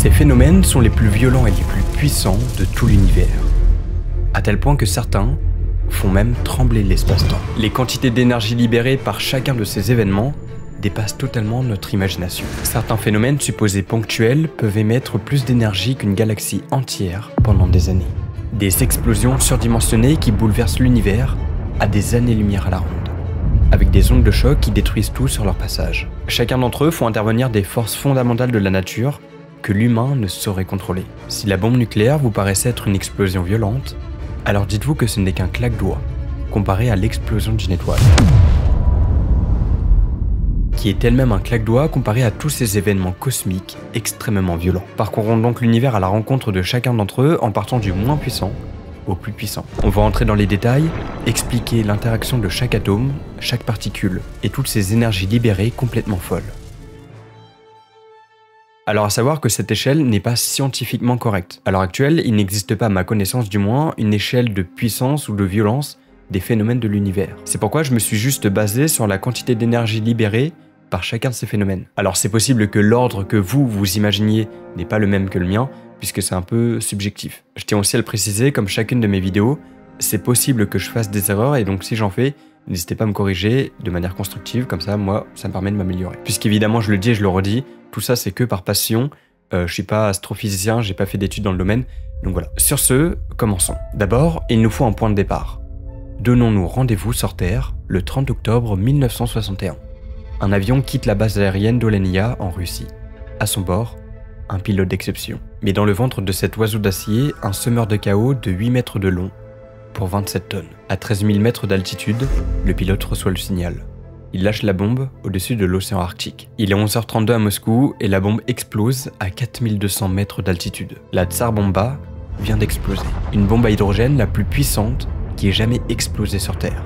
Ces phénomènes sont les plus violents et les plus puissants de tout l'univers, à tel point que certains font même trembler l'espace-temps. Les quantités d'énergie libérées par chacun de ces événements dépassent totalement notre imagination. Certains phénomènes supposés ponctuels peuvent émettre plus d'énergie qu'une galaxie entière pendant des années. Des explosions surdimensionnées qui bouleversent l'univers à des années-lumière à la ronde avec des ondes de choc qui détruisent tout sur leur passage. Chacun d'entre eux font intervenir des forces fondamentales de la nature que l'humain ne saurait contrôler. Si la bombe nucléaire vous paraissait être une explosion violente, alors dites-vous que ce n'est qu'un claque-doigt comparé à l'explosion d'une étoile qui est elle-même un claque-doigt comparé à tous ces événements cosmiques extrêmement violents. Parcourons donc l'univers à la rencontre de chacun d'entre eux en partant du moins puissant au plus puissant. On va entrer dans les détails, expliquer l'interaction de chaque atome, chaque particule et toutes ces énergies libérées complètement folles. Alors à savoir que cette échelle n'est pas scientifiquement correcte. À l'heure actuelle, il n'existe pas, à ma connaissance du moins, une échelle de puissance ou de violence des phénomènes de l'univers. C'est pourquoi je me suis juste basé sur la quantité d'énergie libérée par chacun de ces phénomènes. Alors c'est possible que l'ordre que vous, vous imaginiez n'est pas le même que le mien, puisque c'est un peu subjectif. Je tiens aussi à le préciser, comme chacune de mes vidéos, c'est possible que je fasse des erreurs, et donc si j'en fais, n'hésitez pas à me corriger de manière constructive, comme ça, moi, ça me permet de m'améliorer. Puisqu'évidemment, je le dis et je le redis, tout ça c'est que par passion, euh, je suis pas astrophysicien, j'ai pas fait d'études dans le domaine, donc voilà. Sur ce, commençons. D'abord, il nous faut un point de départ. Donnons-nous rendez-vous sur Terre le 30 octobre 1961 un avion quitte la base aérienne d'Olenia en Russie. À son bord, un pilote d'exception. Mais dans le ventre de cet oiseau d'acier, un semeur de chaos de 8 mètres de long pour 27 tonnes. À 13 000 mètres d'altitude, le pilote reçoit le signal. Il lâche la bombe au-dessus de l'océan Arctique. Il est 11h32 à Moscou et la bombe explose à 4200 mètres d'altitude. La Tsar Bomba vient d'exploser. Une bombe à hydrogène la plus puissante qui ait jamais explosé sur Terre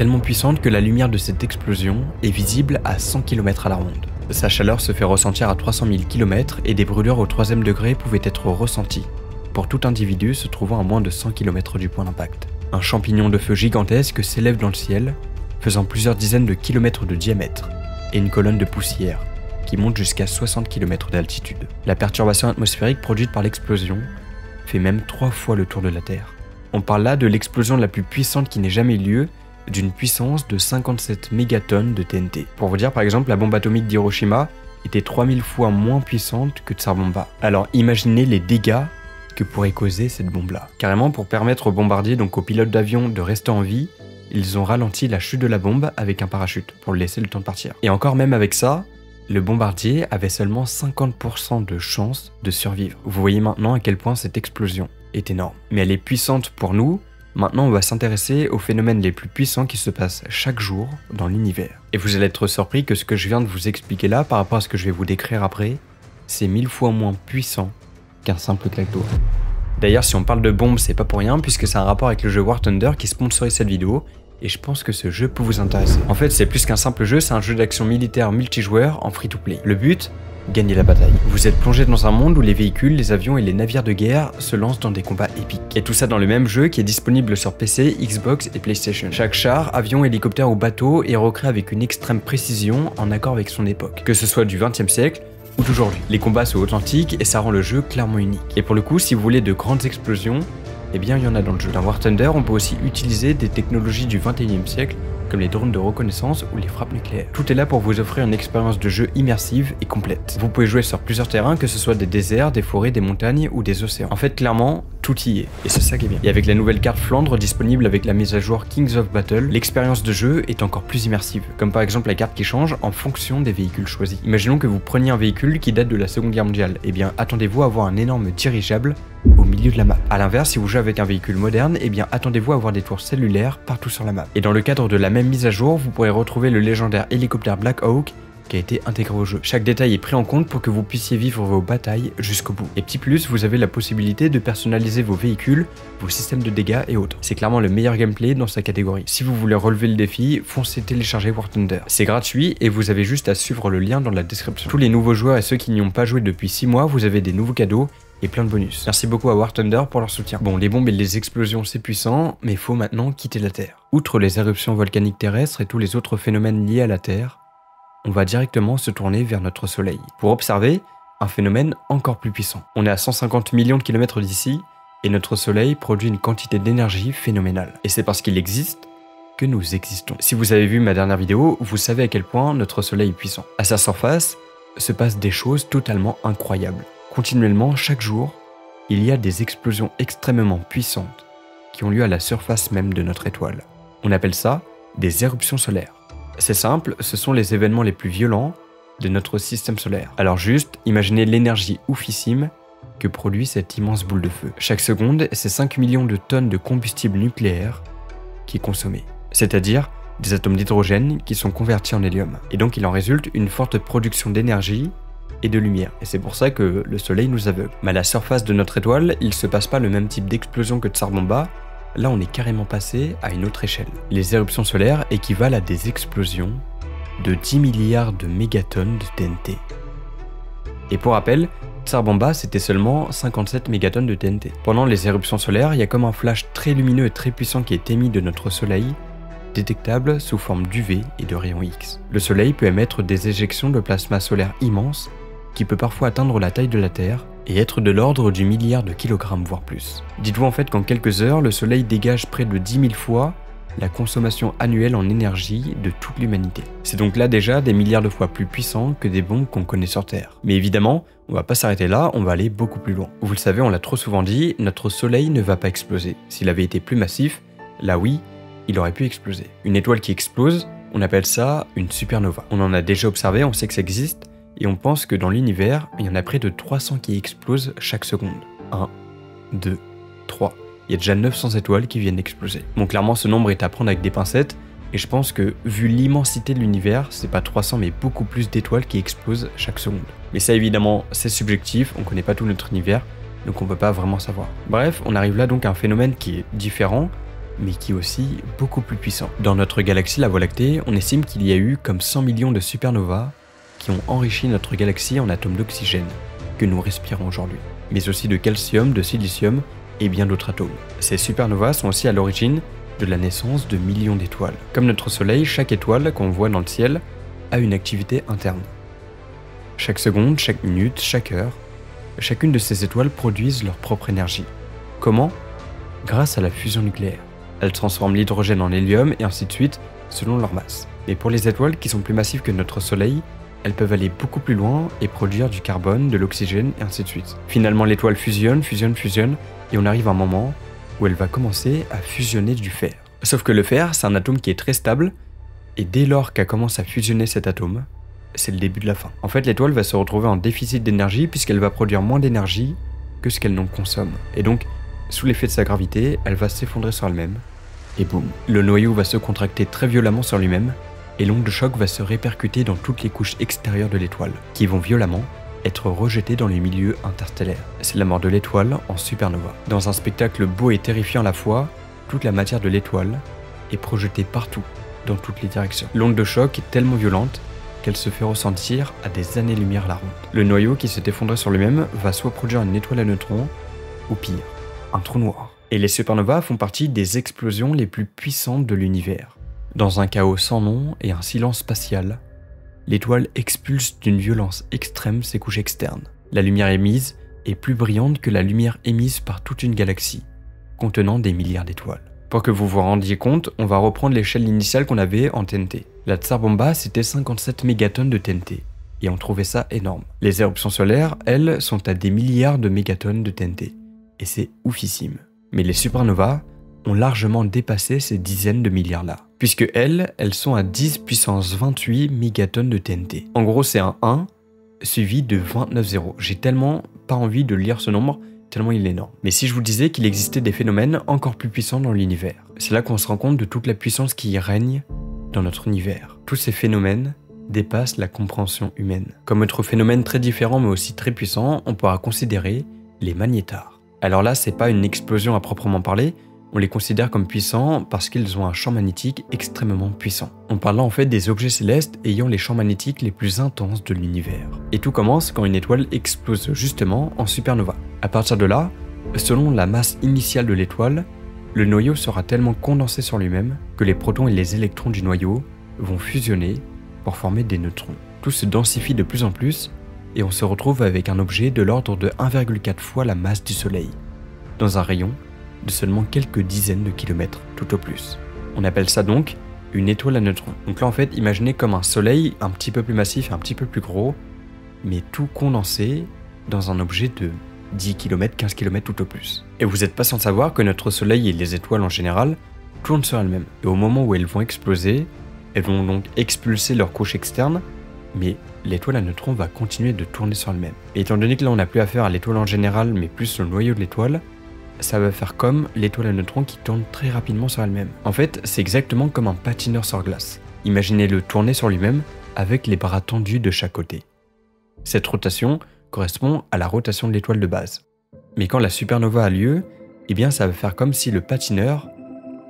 tellement puissante que la lumière de cette explosion est visible à 100 km à la ronde. Sa chaleur se fait ressentir à 300 000 km et des brûlures au troisième degré pouvaient être ressenties pour tout individu se trouvant à moins de 100 km du point d'impact. Un champignon de feu gigantesque s'élève dans le ciel, faisant plusieurs dizaines de kilomètres de diamètre, et une colonne de poussière qui monte jusqu'à 60 km d'altitude. La perturbation atmosphérique produite par l'explosion fait même trois fois le tour de la Terre. On parle là de l'explosion la plus puissante qui n'ait jamais eu lieu d'une puissance de 57 mégatonnes de TNT. Pour vous dire, par exemple, la bombe atomique d'Hiroshima était 3000 fois moins puissante que Tsar Bomba. Alors imaginez les dégâts que pourrait causer cette bombe-là. Carrément, pour permettre aux bombardiers, donc aux pilotes d'avion, de rester en vie, ils ont ralenti la chute de la bombe avec un parachute pour laisser le temps de partir. Et encore même avec ça, le bombardier avait seulement 50% de chance de survivre. Vous voyez maintenant à quel point cette explosion est énorme. Mais elle est puissante pour nous, Maintenant, on va s'intéresser aux phénomènes les plus puissants qui se passent chaque jour dans l'univers. Et vous allez être surpris que ce que je viens de vous expliquer là, par rapport à ce que je vais vous décrire après, c'est mille fois moins puissant qu'un simple claque-doigt. D'ailleurs, si on parle de bombes, c'est pas pour rien, puisque c'est un rapport avec le jeu War Thunder qui sponsorise cette vidéo, et je pense que ce jeu peut vous intéresser. En fait, c'est plus qu'un simple jeu, c'est un jeu d'action militaire multijoueur en free-to-play. Le but gagner la bataille. Vous êtes plongé dans un monde où les véhicules, les avions et les navires de guerre se lancent dans des combats épiques. Et tout ça dans le même jeu qui est disponible sur PC, Xbox et PlayStation. Chaque char, avion, hélicoptère ou bateau est recréé avec une extrême précision en accord avec son époque. Que ce soit du 20e siècle ou. Les combats sont authentiques et ça rend le jeu clairement unique. Et pour le coup, si vous voulez de grandes explosions, eh bien il y en a dans le jeu. Dans War Thunder, on peut aussi utiliser des technologies du 21e siècle comme les drones de reconnaissance ou les frappes nucléaires. Tout est là pour vous offrir une expérience de jeu immersive et complète. Vous pouvez jouer sur plusieurs terrains, que ce soit des déserts, des forêts, des montagnes ou des océans. En fait, clairement, tout y est. Et c'est ça qui est bien. Et avec la nouvelle carte Flandre disponible avec la mise à jour Kings of Battle, l'expérience de jeu est encore plus immersive. Comme par exemple la carte qui change en fonction des véhicules choisis. Imaginons que vous preniez un véhicule qui date de la Seconde Guerre mondiale. Eh bien, attendez-vous à avoir un énorme dirigeable au milieu de la map. A l'inverse, si vous jouez avec un véhicule moderne, eh bien attendez-vous à avoir des tours cellulaires partout sur la map. Et dans le cadre de la même mise à jour, vous pourrez retrouver le légendaire hélicoptère Black Hawk qui a été intégré au jeu. Chaque détail est pris en compte pour que vous puissiez vivre vos batailles jusqu'au bout. Et petit plus, vous avez la possibilité de personnaliser vos véhicules, vos systèmes de dégâts et autres. C'est clairement le meilleur gameplay dans sa catégorie. Si vous voulez relever le défi, foncez télécharger War Thunder. C'est gratuit et vous avez juste à suivre le lien dans la description. Tous les nouveaux joueurs et ceux qui n'y ont pas joué depuis 6 mois, vous avez des nouveaux cadeaux et plein de bonus. Merci beaucoup à War Thunder pour leur soutien. Bon, les bombes et les explosions c'est puissant, mais il faut maintenant quitter la Terre. Outre les éruptions volcaniques terrestres et tous les autres phénomènes liés à la Terre, on va directement se tourner vers notre Soleil. Pour observer, un phénomène encore plus puissant. On est à 150 millions de kilomètres d'ici, et notre Soleil produit une quantité d'énergie phénoménale. Et c'est parce qu'il existe que nous existons. Si vous avez vu ma dernière vidéo, vous savez à quel point notre Soleil est puissant. À sa surface se passent des choses totalement incroyables. Continuellement, chaque jour, il y a des explosions extrêmement puissantes qui ont lieu à la surface même de notre étoile. On appelle ça des éruptions solaires. C'est simple, ce sont les événements les plus violents de notre système solaire. Alors juste, imaginez l'énergie oufissime que produit cette immense boule de feu. Chaque seconde, c'est 5 millions de tonnes de combustible nucléaire qui est consommé. C'est-à-dire des atomes d'hydrogène qui sont convertis en hélium. Et donc il en résulte une forte production d'énergie et de lumière. Et c'est pour ça que le Soleil nous aveugle. Mais à la surface de notre étoile, il se passe pas le même type d'explosion que Tsar Bomba. Là, on est carrément passé à une autre échelle. Les éruptions solaires équivalent à des explosions de 10 milliards de mégatonnes de TNT. Et pour rappel, Tsar Bomba, c'était seulement 57 mégatonnes de TNT. Pendant les éruptions solaires, il y a comme un flash très lumineux et très puissant qui est émis de notre Soleil, détectable sous forme d'UV et de rayons X. Le Soleil peut émettre des éjections de plasma solaire immenses qui peut parfois atteindre la taille de la Terre et être de l'ordre du milliard de kilogrammes voire plus. Dites-vous en fait qu'en quelques heures, le Soleil dégage près de 10 000 fois la consommation annuelle en énergie de toute l'humanité. C'est donc là déjà des milliards de fois plus puissant que des bombes qu'on connaît sur Terre. Mais évidemment, on va pas s'arrêter là, on va aller beaucoup plus loin. Vous le savez, on l'a trop souvent dit, notre Soleil ne va pas exploser. S'il avait été plus massif, là oui, il aurait pu exploser. Une étoile qui explose, on appelle ça une supernova. On en a déjà observé, on sait que ça existe, et on pense que dans l'univers, il y en a près de 300 qui explosent chaque seconde. 1, 2, 3. Il y a déjà 900 étoiles qui viennent d'exploser. Bon, clairement, ce nombre est à prendre avec des pincettes, et je pense que, vu l'immensité de l'univers, c'est pas 300 mais beaucoup plus d'étoiles qui explosent chaque seconde. Mais ça, évidemment, c'est subjectif, on connaît pas tout notre univers, donc on peut pas vraiment savoir. Bref, on arrive là donc à un phénomène qui est différent, mais qui est aussi beaucoup plus puissant. Dans notre galaxie, la Voie lactée, on estime qu'il y a eu comme 100 millions de supernovas qui ont enrichi notre galaxie en atomes d'oxygène que nous respirons aujourd'hui, mais aussi de calcium, de silicium et bien d'autres atomes. Ces supernovas sont aussi à l'origine de la naissance de millions d'étoiles. Comme notre Soleil, chaque étoile qu'on voit dans le ciel a une activité interne. Chaque seconde, chaque minute, chaque heure, chacune de ces étoiles produisent leur propre énergie. Comment? Grâce à la fusion nucléaire. Elles transforment l'hydrogène en hélium et ainsi de suite selon leur masse. Mais pour les étoiles qui sont plus massives que notre Soleil, elles peuvent aller beaucoup plus loin et produire du carbone, de l'oxygène et ainsi de suite. Finalement, l'étoile fusionne, fusionne, fusionne et on arrive à un moment où elle va commencer à fusionner du fer. Sauf que le fer, c'est un atome qui est très stable et dès lors qu'elle commence à fusionner cet atome, c'est le début de la fin. En fait, l'étoile va se retrouver en déficit d'énergie puisqu'elle va produire moins d'énergie que ce qu'elle n'en consomme. Et donc, sous l'effet de sa gravité, elle va s'effondrer sur elle-même et boum, le noyau va se contracter très violemment sur lui-même, et l'onde de choc va se répercuter dans toutes les couches extérieures de l'étoile, qui vont violemment être rejetées dans les milieux interstellaires. C'est la mort de l'étoile en supernova. Dans un spectacle beau et terrifiant à la fois, toute la matière de l'étoile est projetée partout, dans toutes les directions. L'onde de choc est tellement violente qu'elle se fait ressentir à des années-lumière la ronde. Le noyau qui s'est effondré sur lui-même va soit produire une étoile à neutrons, ou pire, un trou noir. Et les supernovas font partie des explosions les plus puissantes de l'univers. Dans un chaos sans nom et un silence spatial, l'étoile expulse d'une violence extrême ses couches externes. La lumière émise est plus brillante que la lumière émise par toute une galaxie, contenant des milliards d'étoiles. Pour que vous vous rendiez compte, on va reprendre l'échelle initiale qu'on avait en TNT. La Tsar Bomba, c'était 57 mégatonnes de TNT, et on trouvait ça énorme. Les éruptions solaires, elles, sont à des milliards de mégatonnes de TNT, et c'est oufissime. Mais les supernovas ont largement dépassé ces dizaines de milliards-là, puisque elles, elles sont à 10 puissance 28 mégatonnes de TNT. En gros, c'est un 1 suivi de 29 zéros. J'ai tellement pas envie de lire ce nombre, tellement il est énorme. Mais si je vous disais qu'il existait des phénomènes encore plus puissants dans l'univers, c'est là qu'on se rend compte de toute la puissance qui y règne dans notre univers. Tous ces phénomènes dépassent la compréhension humaine. Comme autre phénomène très différent mais aussi très puissant, on pourra considérer les magnétars. Alors là, c'est pas une explosion à proprement parler, on les considère comme puissants parce qu'ils ont un champ magnétique extrêmement puissant. On parle en fait des objets célestes ayant les champs magnétiques les plus intenses de l'univers. Et tout commence quand une étoile explose justement en supernova. À partir de là, selon la masse initiale de l'étoile, le noyau sera tellement condensé sur lui-même que les protons et les électrons du noyau vont fusionner pour former des neutrons. Tout se densifie de plus en plus et on se retrouve avec un objet de l'ordre de 1,4 fois la masse du Soleil, dans un rayon de seulement quelques dizaines de kilomètres tout au plus. On appelle ça donc une étoile à neutrons. Donc là en fait, imaginez comme un Soleil un petit peu plus massif un petit peu plus gros, mais tout condensé dans un objet de 10 km, 15 km tout au plus. Et vous n'êtes pas sans savoir que notre Soleil et les étoiles en général tournent sur elles-mêmes. Et au moment où elles vont exploser, elles vont donc expulser leur couche externe, mais l'étoile à neutrons va continuer de tourner sur elle-même. Et étant donné que là on n'a plus affaire à l'étoile en général, mais plus le noyau de l'étoile, ça va faire comme l'étoile à neutrons qui tourne très rapidement sur elle-même. En fait, c'est exactement comme un patineur sur glace. Imaginez-le tourner sur lui-même avec les bras tendus de chaque côté. Cette rotation correspond à la rotation de l'étoile de base. Mais quand la supernova a lieu, eh bien ça va faire comme si le patineur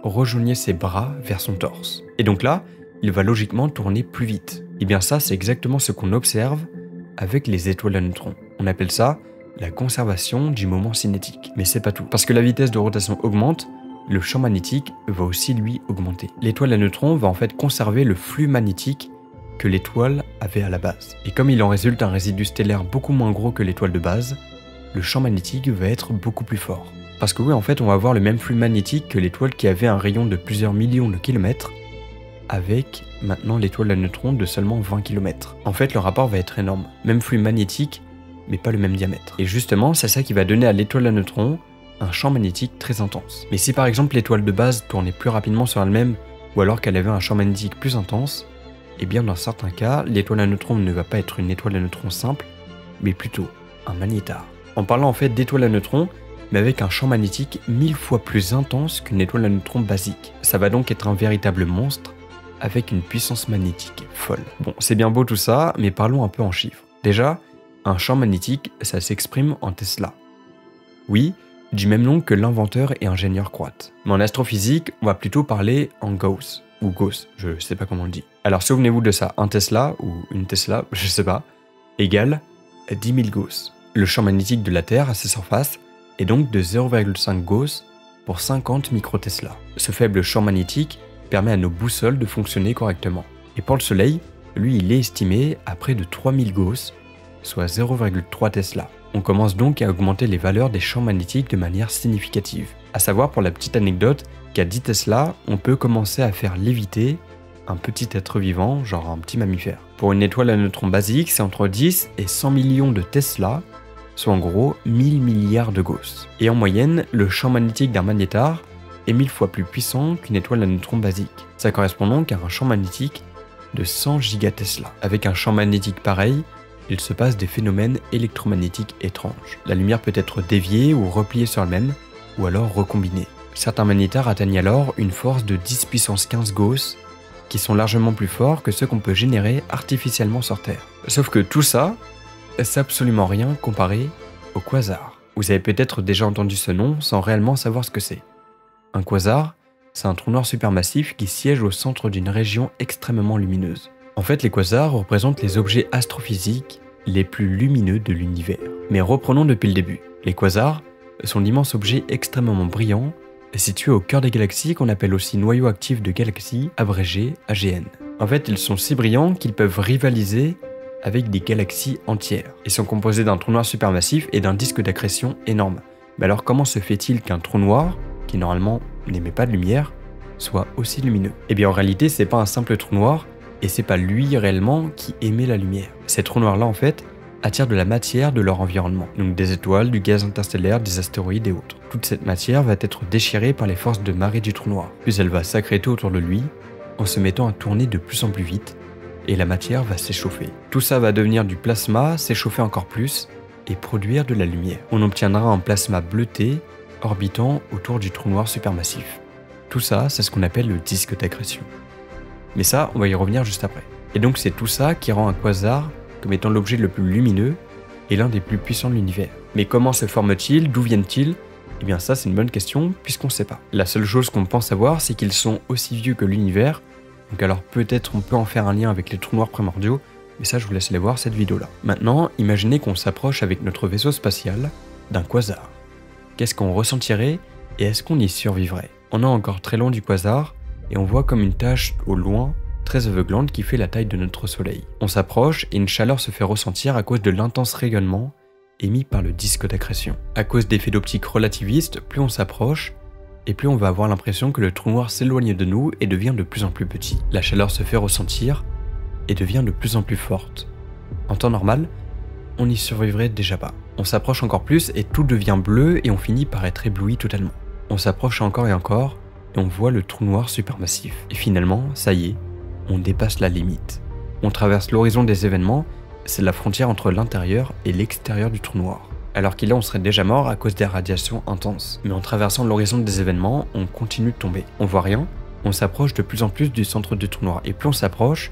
rejoignait ses bras vers son torse. Et donc là, il va logiquement tourner plus vite. Et bien ça, c'est exactement ce qu'on observe avec les étoiles à neutrons. On appelle ça la conservation du moment cinétique. Mais c'est pas tout. Parce que la vitesse de rotation augmente, le champ magnétique va aussi lui augmenter. L'étoile à neutrons va en fait conserver le flux magnétique que l'étoile avait à la base. Et comme il en résulte un résidu stellaire beaucoup moins gros que l'étoile de base, le champ magnétique va être beaucoup plus fort. Parce que oui, en fait, on va avoir le même flux magnétique que l'étoile qui avait un rayon de plusieurs millions de kilomètres, avec maintenant l'étoile à neutrons de seulement 20 km. En fait, le rapport va être énorme. Même flux magnétique, mais pas le même diamètre. Et justement, c'est ça qui va donner à l'étoile à neutrons un champ magnétique très intense. Mais si par exemple l'étoile de base tournait plus rapidement sur elle-même, ou alors qu'elle avait un champ magnétique plus intense, eh bien dans certains cas, l'étoile à neutrons ne va pas être une étoile à neutrons simple, mais plutôt un magnétar. En parlant en fait d'étoile à neutrons, mais avec un champ magnétique mille fois plus intense qu'une étoile à neutrons basique. Ça va donc être un véritable monstre avec une puissance magnétique folle. Bon, c'est bien beau tout ça, mais parlons un peu en chiffres. Déjà, un champ magnétique, ça s'exprime en Tesla. Oui, du même nom que l'inventeur et ingénieur croate. Mais en astrophysique, on va plutôt parler en Gauss, ou Gauss, je sais pas comment on dit. Alors souvenez-vous de ça, un Tesla, ou une Tesla, je sais pas, égale 10 000 Gauss. Le champ magnétique de la Terre à sa surface est donc de 0,5 Gauss pour 50 microtesla. Ce faible champ magnétique permet à nos boussoles de fonctionner correctement. Et pour le Soleil, lui, il est estimé à près de 3000 Gauss, soit 0,3 Tesla. On commence donc à augmenter les valeurs des champs magnétiques de manière significative. A savoir pour la petite anecdote qu'à 10 Tesla, on peut commencer à faire léviter un petit être vivant, genre un petit mammifère. Pour une étoile à neutrons basique, c'est entre 10 et 100 millions de Tesla, soit en gros 1000 milliards de Gauss. Et en moyenne, le champ magnétique d'un magnétar est 1000 fois plus puissant qu'une étoile à neutrons basique. Ça correspond donc à un champ magnétique de 100 gigatesla. Avec un champ magnétique pareil, il se passe des phénomènes électromagnétiques étranges. La lumière peut être déviée ou repliée sur elle-même, ou alors recombinée. Certains magnétars atteignent alors une force de 10 puissance 15 Gauss, qui sont largement plus forts que ceux qu'on peut générer artificiellement sur Terre. Sauf que tout ça, c'est absolument rien comparé au quasar? Vous avez peut-être déjà entendu ce nom sans réellement savoir ce que c'est. Un quasar, c'est un trou noir supermassif qui siège au centre d'une région extrêmement lumineuse. En fait, les quasars représentent les objets astrophysiques les plus lumineux de l'univers. Mais reprenons depuis le début. Les quasars sont d'immenses objets extrêmement brillants situés au cœur des galaxies qu'on appelle aussi noyaux actifs de galaxies, abrégé AGN. En fait, ils sont si brillants qu'ils peuvent rivaliser avec des galaxies entières. Ils sont composés d'un trou noir supermassif et d'un disque d'accrétion énorme. Mais alors comment se fait-il qu'un trou noir qui normalement n'émet pas de lumière, soit aussi lumineux? Eh bien en réalité, c'est pas un simple trou noir, et c'est pas lui réellement qui émet la lumière. Ces trous noirs là en fait attirent de la matière de leur environnement, donc des étoiles, du gaz interstellaire, des astéroïdes et autres. Toute cette matière va être déchirée par les forces de marée du trou noir, puis elle va s'accréter autour de lui en se mettant à tourner de plus en plus vite, et la matière va s'échauffer. Tout ça va devenir du plasma, s'échauffer encore plus, et produire de la lumière. On obtiendra un plasma bleuté orbitant autour du trou noir supermassif. Tout ça, c'est ce qu'on appelle le disque d'agression. Mais ça, on va y revenir juste après. Et donc c'est tout ça qui rend un quasar comme étant l'objet le plus lumineux et l'un des plus puissants de l'univers. Mais comment se forment-ils D'où viennent-ils? Eh bien ça c'est une bonne question puisqu'on ne sait pas. La seule chose qu'on pense savoir c'est qu'ils sont aussi vieux que l'univers, donc alors peut-être on peut en faire un lien avec les trous noirs primordiaux, mais ça je vous laisse aller voir cette vidéo là. Maintenant, imaginez qu'on s'approche avec notre vaisseau spatial d'un quasar qu'est-ce qu'on ressentirait et est-ce qu'on y survivrait? On est encore très loin du quasar et on voit comme une tache au loin, très aveuglante qui fait la taille de notre Soleil. On s'approche et une chaleur se fait ressentir à cause de l'intense rayonnement émis par le disque d'accrétion. À cause d'effets d'optique relativistes, plus on s'approche, et plus on va avoir l'impression que le trou noir s'éloigne de nous et devient de plus en plus petit. La chaleur se fait ressentir et devient de plus en plus forte. En temps normal, on n'y survivrait déjà pas. On s'approche encore plus et tout devient bleu et on finit par être ébloui totalement. On s'approche encore et encore et on voit le trou noir supermassif. Et finalement, ça y est, on dépasse la limite. On traverse l'horizon des événements, c'est la frontière entre l'intérieur et l'extérieur du trou noir. Alors qu'il est, on serait déjà mort à cause des radiations intenses. Mais en traversant l'horizon des événements, on continue de tomber. On voit rien, on s'approche de plus en plus du centre du trou noir. Et plus on s'approche,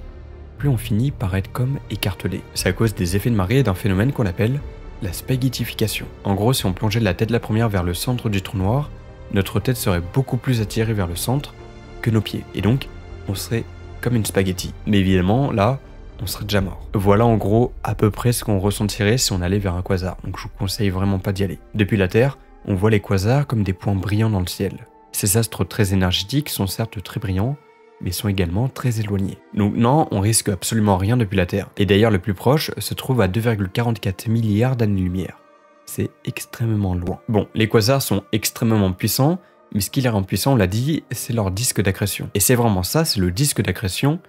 plus on finit par être comme écartelé. C'est à cause des effets de marée et d'un phénomène qu'on appelle la spaghettification. En gros, si on plongeait la tête la première vers le centre du trou noir, notre tête serait beaucoup plus attirée vers le centre que nos pieds. Et donc, on serait comme une spaghetti. Mais évidemment, là, on serait déjà mort. Voilà en gros à peu près ce qu'on ressentirait si on allait vers un quasar. Donc je vous conseille vraiment pas d'y aller. Depuis la Terre, on voit les quasars comme des points brillants dans le ciel. Ces astres très énergétiques sont certes très brillants, mais sont également très éloignés. Donc non, on risque absolument rien depuis la Terre. Et d'ailleurs le plus proche se trouve à 2,44 milliards d'années-lumière. C'est extrêmement loin. Bon, les quasars sont extrêmement puissants, mais ce qui les rend puissants, on l'a dit, c'est leur disque d'accrétion. Et c'est vraiment ça, c'est le disque d'accrétion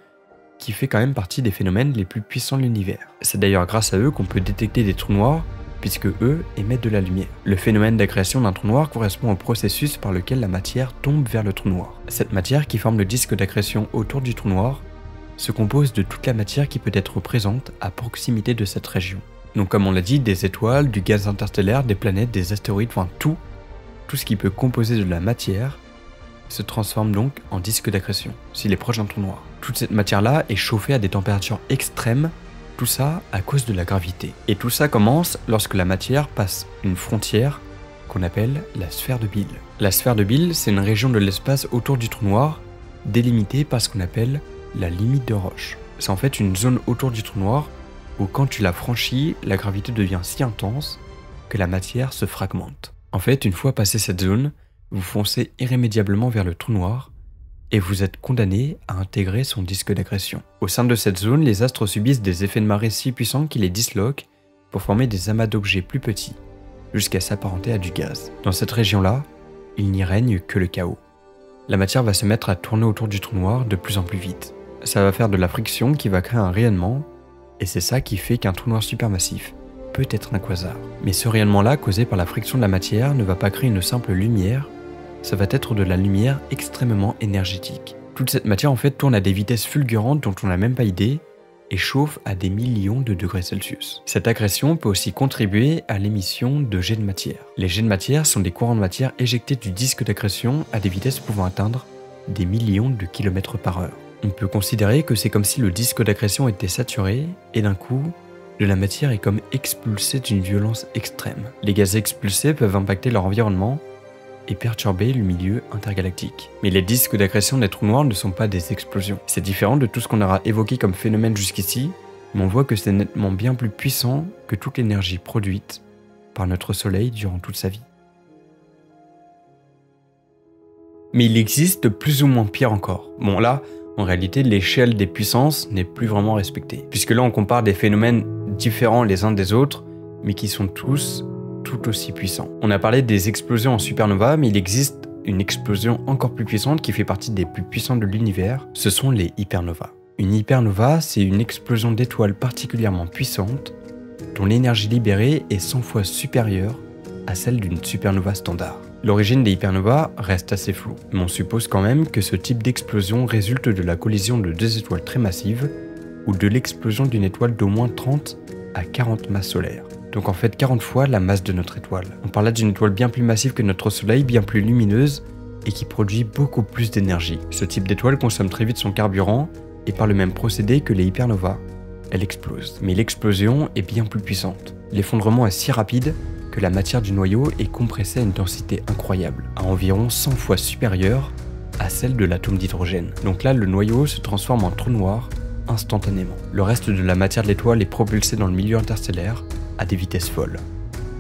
qui fait quand même partie des phénomènes les plus puissants de l'univers. C'est d'ailleurs grâce à eux qu'on peut détecter des trous noirs, puisque eux émettent de la lumière. Le phénomène d'accrétion d'un trou noir correspond au processus par lequel la matière tombe vers le trou noir. Cette matière qui forme le disque d'accrétion autour du trou noir se compose de toute la matière qui peut être présente à proximité de cette région. Donc comme on l'a dit, des étoiles, du gaz interstellaire, des planètes, des astéroïdes, enfin tout, tout ce qui peut composer de la matière se transforme donc en disque d'accrétion, s'il est proche d'un trou noir. Toute cette matière-là est chauffée à des températures extrêmes, tout ça à cause de la gravité. Et tout ça commence lorsque la matière passe une frontière qu'on appelle la sphère de Bill. La sphère de Bill, c'est une région de l'espace autour du trou noir, délimitée par ce qu'on appelle la limite de Roche. C'est en fait une zone autour du trou noir où quand tu la franchis, la gravité devient si intense que la matière se fragmente. En fait, une fois passé cette zone, vous foncez irrémédiablement vers le trou noir et vous êtes condamné à intégrer son disque d'agression. Au sein de cette zone, les astres subissent des effets de marée si puissants qu'ils les disloquent pour former des amas d'objets plus petits, jusqu'à s'apparenter à du gaz. Dans cette région-là, il n'y règne que le chaos. La matière va se mettre à tourner autour du trou noir de plus en plus vite. Ça va faire de la friction qui va créer un rayonnement, et c'est ça qui fait qu'un trou noir supermassif peut être un quasar. Mais ce rayonnement-là, causé par la friction de la matière, ne va pas créer une simple lumière, ça va être de la lumière extrêmement énergétique. Toute cette matière en fait tourne à des vitesses fulgurantes dont on n'a même pas idée et chauffe à des millions de degrés Celsius. Cette agression peut aussi contribuer à l'émission de jets de matière. Les jets de matière sont des courants de matière éjectés du disque d'agression à des vitesses pouvant atteindre des millions de kilomètres par heure. On peut considérer que c'est comme si le disque d'agression était saturé et d'un coup, de la matière est comme expulsée d'une violence extrême. Les gaz expulsés peuvent impacter leur environnement et perturber le milieu intergalactique. Mais les disques d'agression des trous noirs ne sont pas des explosions. C'est différent de tout ce qu'on aura évoqué comme phénomène jusqu'ici, mais on voit que c'est nettement bien plus puissant que toute l'énergie produite par notre Soleil durant toute sa vie. Mais il existe plus ou moins pire encore. Bon là, en réalité, l'échelle des puissances n'est plus vraiment respectée. Puisque là, on compare des phénomènes différents les uns des autres, mais qui sont tous tout aussi puissant. On a parlé des explosions en supernova, mais il existe une explosion encore plus puissante qui fait partie des plus puissantes de l'univers, ce sont les hypernovas. Une hypernova, c'est une explosion d'étoiles particulièrement puissante dont l'énergie libérée est 100 fois supérieure à celle d'une supernova standard. L'origine des hypernovas reste assez floue, mais on suppose quand même que ce type d'explosion résulte de la collision de deux étoiles très massives ou de l'explosion d'une étoile d'au moins 30 à 40 masses solaires donc en fait 40 fois la masse de notre étoile. On parle d'une étoile bien plus massive que notre Soleil, bien plus lumineuse et qui produit beaucoup plus d'énergie. Ce type d'étoile consomme très vite son carburant et par le même procédé que les hypernovas, elle explose. Mais l'explosion est bien plus puissante. L'effondrement est si rapide la matière du noyau est compressée à une densité incroyable, à environ 100 fois supérieure à celle de l'atome d'hydrogène. Donc là, le noyau se transforme en trou noir instantanément. Le reste de la matière de l'étoile est propulsé dans le milieu interstellaire à des vitesses folles.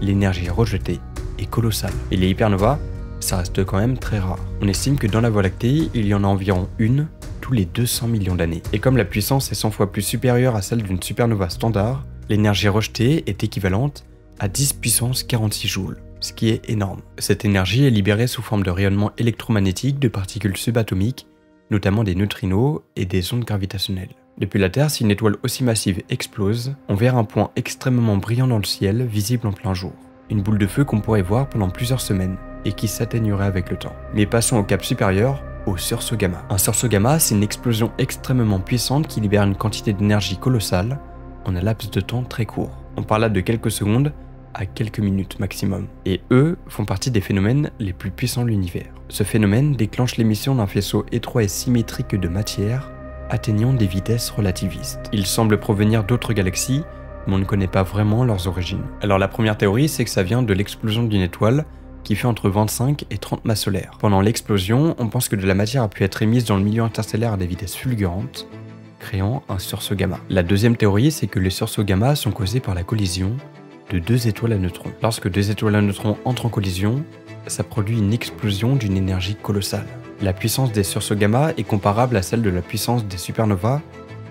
L'énergie rejetée est colossale. Et les hypernovas, ça reste quand même très rare. On estime que dans la Voie lactée, il y en a environ une tous les 200 millions d'années. Et comme la puissance est 100 fois plus supérieure à celle d'une supernova standard, l'énergie rejetée est équivalente à 10 puissance 46 joules, ce qui est énorme. Cette énergie est libérée sous forme de rayonnement électromagnétique de particules subatomiques, notamment des neutrinos et des ondes gravitationnelles. Depuis la Terre, si une étoile aussi massive explose, on verra un point extrêmement brillant dans le ciel, visible en plein jour. Une boule de feu qu'on pourrait voir pendant plusieurs semaines, et qui s'atténuerait avec le temps. Mais passons au cap supérieur, au sursaut gamma. Un sursaut gamma, c'est une explosion extrêmement puissante qui libère une quantité d'énergie colossale en un laps de temps très court. On parle là de quelques secondes à quelques minutes maximum. Et eux font partie des phénomènes les plus puissants de l'univers. Ce phénomène déclenche l'émission d'un faisceau étroit et symétrique de matière atteignant des vitesses relativistes. Il semble provenir d'autres galaxies, mais on ne connaît pas vraiment leurs origines. Alors la première théorie, c'est que ça vient de l'explosion d'une étoile qui fait entre 25 et 30 masses solaires. Pendant l'explosion, on pense que de la matière a pu être émise dans le milieu interstellaire à des vitesses fulgurantes, créant un sursaut gamma. La deuxième théorie, c'est que les sursauts gamma sont causés par la collision de deux étoiles à neutrons. Lorsque deux étoiles à neutrons entrent en collision, ça produit une explosion d'une énergie colossale. La puissance des sursauts gamma est comparable à celle de la puissance des supernovas,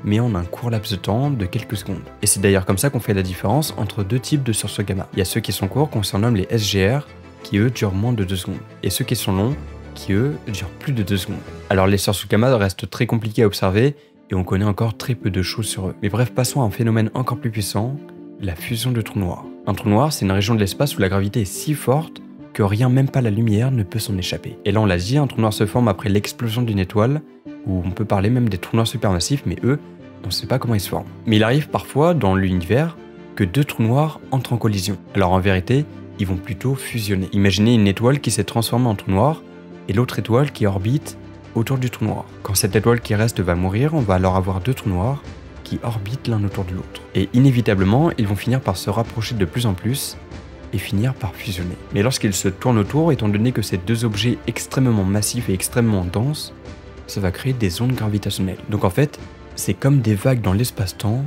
mais en un court laps de temps de quelques secondes. Et c'est d'ailleurs comme ça qu'on fait la différence entre deux types de sursauts gamma. Il y a ceux qui sont courts qu'on surnomme les SGR, qui eux durent moins de 2 secondes, et ceux qui sont longs, qui eux durent plus de 2 secondes. Alors les sursauts gamma restent très compliqués à observer, et on connaît encore très peu de choses sur eux. Mais bref, passons à un phénomène encore plus puissant, la fusion de trous noirs. Un trou noir, c'est une région de l'espace où la gravité est si forte que rien, même pas la lumière, ne peut s'en échapper. Et là, on l'a dit, un trou noir se forme après l'explosion d'une étoile, où on peut parler même des trous noirs supermassifs, mais eux, on ne sait pas comment ils se forment. Mais il arrive parfois, dans l'univers, que deux trous noirs entrent en collision. Alors en vérité, ils vont plutôt fusionner. Imaginez une étoile qui s'est transformée en trou noir, et l'autre étoile qui orbite autour du trou noir. Quand cette étoile qui reste va mourir, on va alors avoir deux trous noirs qui orbitent l'un autour de l'autre. Et inévitablement, ils vont finir par se rapprocher de plus en plus et finir par fusionner. Mais lorsqu'ils se tournent autour, étant donné que ces deux objets extrêmement massifs et extrêmement denses, ça va créer des ondes gravitationnelles. Donc en fait, c'est comme des vagues dans l'espace-temps,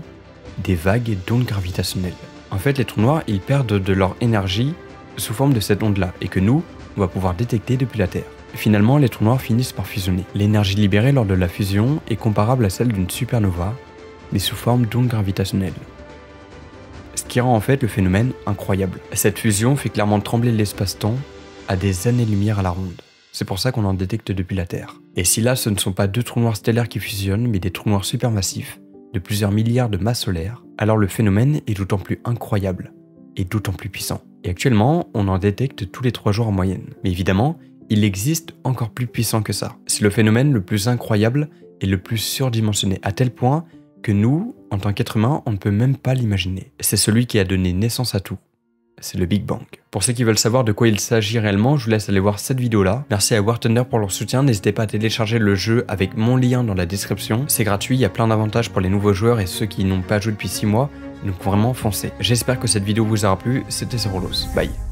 des vagues d'ondes gravitationnelles. En fait, les trous noirs, ils perdent de leur énergie sous forme de cette onde-là, et que nous, on va pouvoir détecter depuis la Terre. Finalement, les trous noirs finissent par fusionner. L'énergie libérée lors de la fusion est comparable à celle d'une supernova, mais sous forme d'ondes gravitationnelles. Ce qui rend en fait le phénomène incroyable. Cette fusion fait clairement trembler l'espace-temps à des années-lumière à la ronde. C'est pour ça qu'on en détecte depuis la Terre. Et si là ce ne sont pas deux trous noirs stellaires qui fusionnent, mais des trous noirs supermassifs, de plusieurs milliards de masses solaires, alors le phénomène est d'autant plus incroyable et d'autant plus puissant. Et actuellement, on en détecte tous les trois jours en moyenne. Mais évidemment, il existe encore plus puissant que ça. C'est le phénomène le plus incroyable et le plus surdimensionné, à tel point que nous, en tant qu'êtres humains, on ne peut même pas l'imaginer. C'est celui qui a donné naissance à tout. C'est le Big Bang. Pour ceux qui veulent savoir de quoi il s'agit réellement, je vous laisse aller voir cette vidéo là. Merci à War Thunder pour leur soutien, n'hésitez pas à télécharger le jeu avec mon lien dans la description. C'est gratuit, il y a plein d'avantages pour les nouveaux joueurs et ceux qui n'ont pas joué depuis 6 mois, donc vraiment foncez. J'espère que cette vidéo vous aura plu, c'était Zerolos. Bye